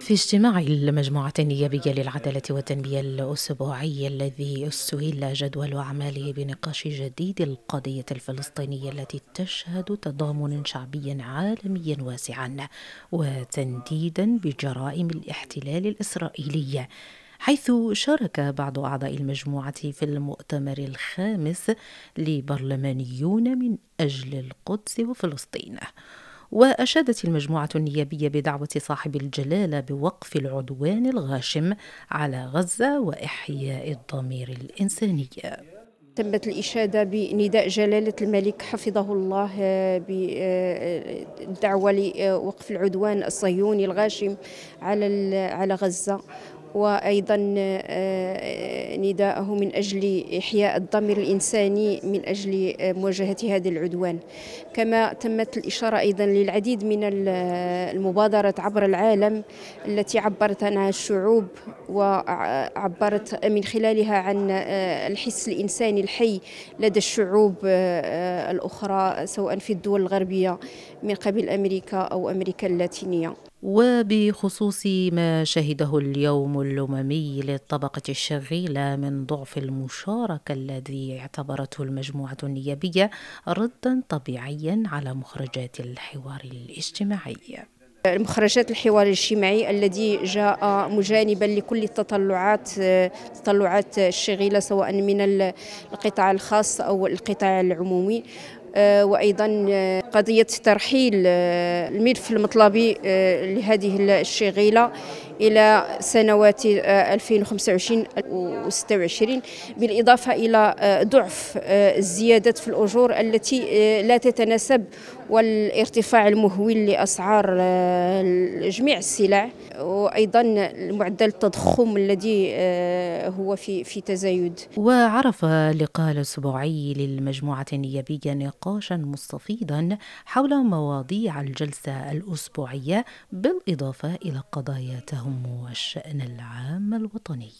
في اجتماع المجموعة النيابية للعدالة والتنمية الأسبوعي الذي استهل جدول أعماله بنقاش جديد القضية الفلسطينية التي تشهد تضامنا شعبيا عالميا واسعا وتنديدا بجرائم الاحتلال الإسرائيلي. حيث شارك بعض أعضاء المجموعة في المؤتمر الخامس لبرلمانيون من أجل القدس وفلسطين. وأشادت المجموعة النيابية بدعوة صاحب الجلالة بوقف العدوان الغاشم على غزة وإحياء الضمير الإنساني. تمت الإشادة بنداء جلالة الملك حفظه الله بالدعوة لوقف العدوان الصهيوني الغاشم على على غزة. وأيضا آه، نداءه من أجل إحياء الضمير الإنساني من أجل مواجهة هذا العدوان. كما تمت الإشارة أيضا للعديد من المبادرات عبر العالم التي عبرت عنها الشعوب وعبرت من خلالها عن آه، الحس الإنساني الحي لدى الشعوب آه، الأخرى سواء في الدول الغربية من قبل أمريكا أو أمريكا اللاتينية. وبخصوص ما شهده اليوم الأممي للطبقة الشغيلة من ضعف المشاركة الذي اعتبرته المجموعة النيابية ردا طبيعيا على مخرجات الحوار الاجتماعي. مخرجات الحوار الاجتماعي الذي جاء مجانبا لكل التطلعات تطلعات الشغيلة سواء من القطاع الخاص أو القطاع العمومي. وأيضا آه، قضية ترحيل آه، الملف المطلبي لهذه الشغيلة. إلى سنوات 2025 و 26 بالإضافة إلى ضعف الزيادات في الأجور التي لا تتناسب والارتفاع المهول لأسعار جميع السلع. وأيضا معدل التضخم الذي هو في في تزايد. وعرف اللقاء الأسبوعي للمجموعة النيابية نقاشا مستفيضا حول مواضيع الجلسة الأسبوعية بالإضافة إلى قضايا تهم الشأن العام الوطني.